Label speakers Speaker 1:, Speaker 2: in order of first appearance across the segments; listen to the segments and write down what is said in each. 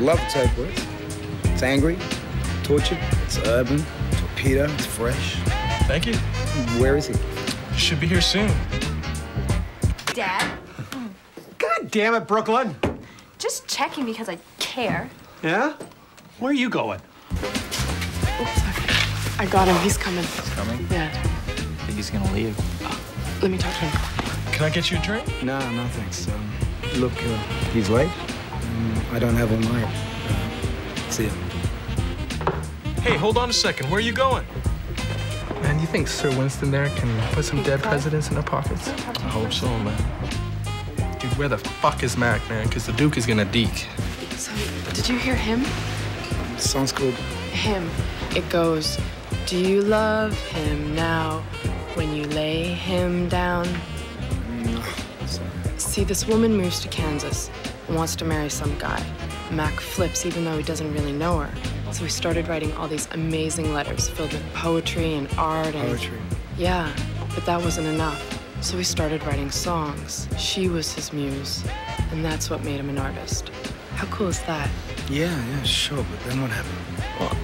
Speaker 1: Love the type words. It's angry, tortured, it's urban, torpedo, it's fresh.
Speaker 2: Thank you.
Speaker 1: Where is he?
Speaker 2: Should be here soon.
Speaker 3: Dad,
Speaker 4: God damn it, Brooklyn.
Speaker 3: just checking because I care.
Speaker 4: Yeah? Where are you going?
Speaker 5: Oops, I got him. He's coming.
Speaker 6: He's coming?
Speaker 5: Yeah.
Speaker 6: I think he's gonna leave.
Speaker 5: Let me talk to him.
Speaker 2: Can I get you a drink?
Speaker 1: No, no thanks. Um, look, uh, he's late. Um, I don't have all night. Uh, see ya.
Speaker 2: Hey, hold on a second. Where are you going?
Speaker 7: Man, you think Sir Winston there can put some dead presidents in their pockets?
Speaker 2: I hope so, man.
Speaker 7: Dude, where the fuck is Mac, man? Because the Duke is gonna deke.
Speaker 5: So, did you hear him?
Speaker 1: Sounds called
Speaker 5: Him. It goes, Do you love him now when you lay him down? See, this woman moves to Kansas and wants to marry some guy. Mac flips even though he doesn't really know her. So he started writing all these amazing letters filled with poetry and art and
Speaker 1: poetry.
Speaker 5: Yeah, but that wasn't enough. So he started writing songs. She was his muse, and that's what made him an artist. How cool is that?
Speaker 1: Yeah, yeah, sure, but then what happened?
Speaker 5: Well,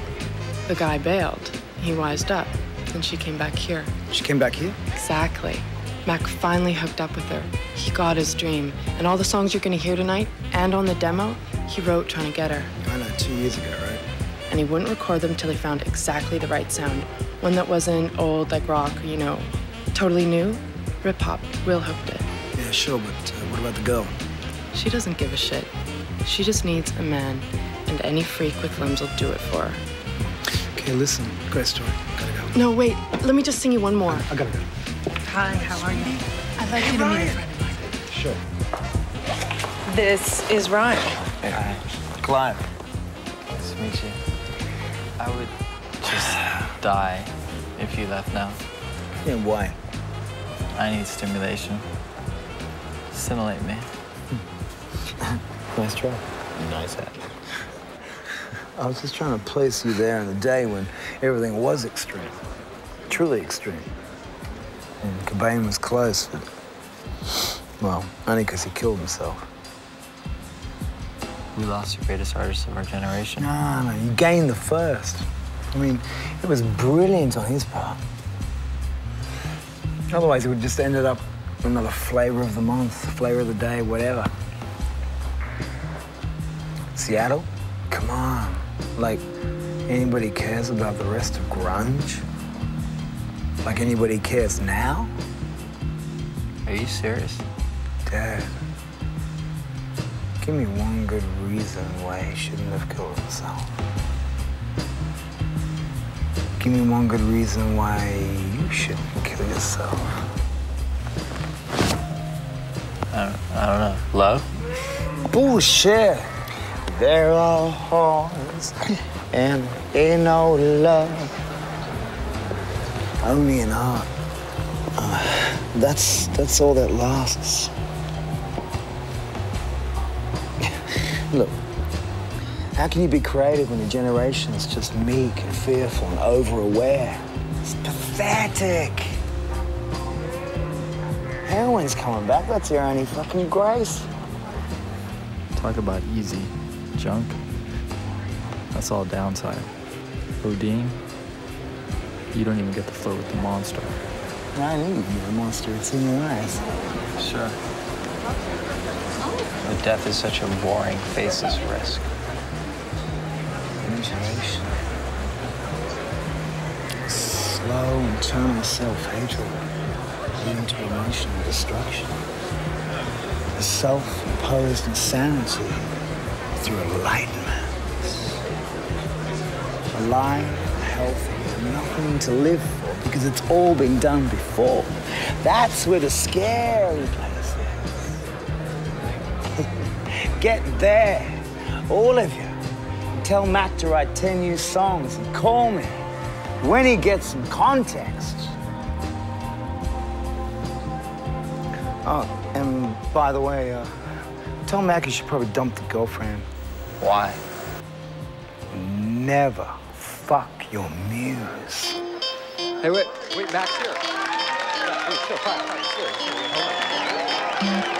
Speaker 5: the guy bailed. He wised up. Then she came back here.
Speaker 1: She came back here?
Speaker 5: Exactly. Mac finally hooked up with her. He got his dream. And all the songs you're gonna hear tonight, and on the demo, he wrote trying to get her.
Speaker 1: I know, two years ago, right?
Speaker 5: And he wouldn't record them till he found exactly the right sound. One that wasn't old like rock, you know, totally new. Rip hop, real hooked it.
Speaker 1: Yeah, sure, but uh, what about the girl?
Speaker 5: She doesn't give a shit. She just needs a man, and any freak with limbs will do it for her.
Speaker 1: Okay, listen, great story. Gotta go.
Speaker 5: No, wait, let me just sing you one more.
Speaker 1: I gotta go.
Speaker 8: Hi, how are you? I'd like you to meet a friend of mine.
Speaker 1: Sure.
Speaker 8: This is Ryan.
Speaker 6: Hi. Clive. Nice to meet you. I would just die if you left now.
Speaker 1: Yeah, why?
Speaker 6: I need stimulation. Stimulate me.
Speaker 1: Nice try.
Speaker 6: Nice hat.
Speaker 1: I was just trying to place you there in the day when everything was extreme. Truly extreme. And Cobain was close, but, well, only because he killed himself.
Speaker 6: We lost the greatest artist of our generation.
Speaker 1: No, no, you gained the first. I mean, it was brilliant on his part. Otherwise, it would just ended up another flavor of the month, flavor of the day, whatever. Seattle? Come on. Like, anybody cares about the rest of grunge? Like anybody cares now?
Speaker 6: Are you serious?
Speaker 1: Dad, give me one good reason why he shouldn't have killed himself. Give me one good reason why you shouldn't kill yourself.
Speaker 6: I don't, I don't know. Love?
Speaker 1: Bullshit. There are all horns and ain't no love. Only in art. Uh, that's that's all that lasts. Look, how can you be creative when your generation is just meek and fearful and over-aware? It's pathetic. Heroin's coming back. That's your only fucking grace.
Speaker 6: Talk about easy junk. That's all downside. Odine, you don't even get to flirt with the monster.
Speaker 1: I knew you'd be a monster. It's in your eyes.
Speaker 6: Sure. But death is such a boring, faceless risk.
Speaker 1: Imagination. Slow, internal self-hatred leading to emotional destruction. A self-imposed insanity through enlightenment. Alive, healthy, nothing to live for because it's all been done before. That's where the scary place is. Get there, all of you. Tell Mac to write 10 new songs and call me when he gets some context. Oh, and by the way, uh, tell Mac he should probably dump the girlfriend.
Speaker 6: Why?
Speaker 1: Never fuck your muse.
Speaker 4: Hey, wait, wait, Mac's here. Wait,